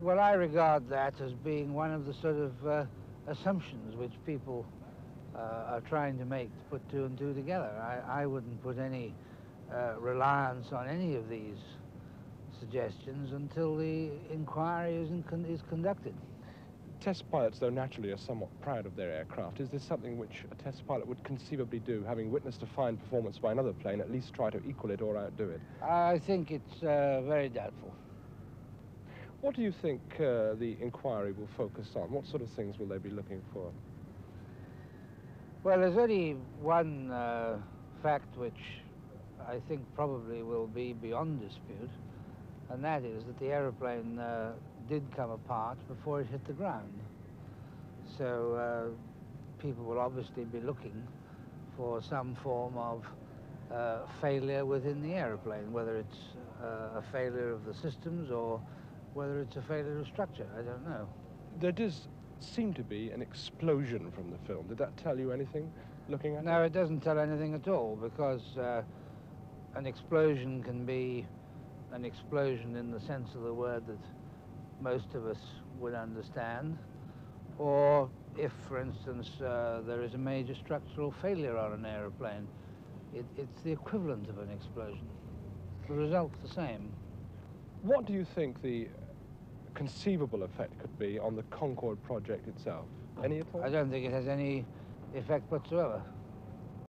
Well, I regard that as being one of the sort of uh, assumptions which people uh, are trying to make to put two and two together. I, I wouldn't put any uh, reliance on any of these suggestions until the inquiry is, in con is conducted. Test pilots, though, naturally are somewhat proud of their aircraft. Is this something which a test pilot would conceivably do, having witnessed a fine performance by another plane, at least try to equal it or outdo it? I think it's uh, very doubtful. What do you think uh, the inquiry will focus on? What sort of things will they be looking for? Well, there's only one uh, fact which I think probably will be beyond dispute, and that is that the aeroplane uh, did come apart before it hit the ground. So uh, people will obviously be looking for some form of uh, failure within the aeroplane, whether it's uh, a failure of the systems or whether it's a failure of structure. I don't know. There does seem to be an explosion from the film. Did that tell you anything, looking at no, it? it doesn't tell anything at all, because uh, an explosion can be an explosion in the sense of the word that most of us would understand, or if, for instance, uh, there is a major structural failure on an aeroplane, it, it's the equivalent of an explosion. The result's the same. What do you think the conceivable effect could be on the Concorde project itself? Any at all? I don't think it has any effect whatsoever.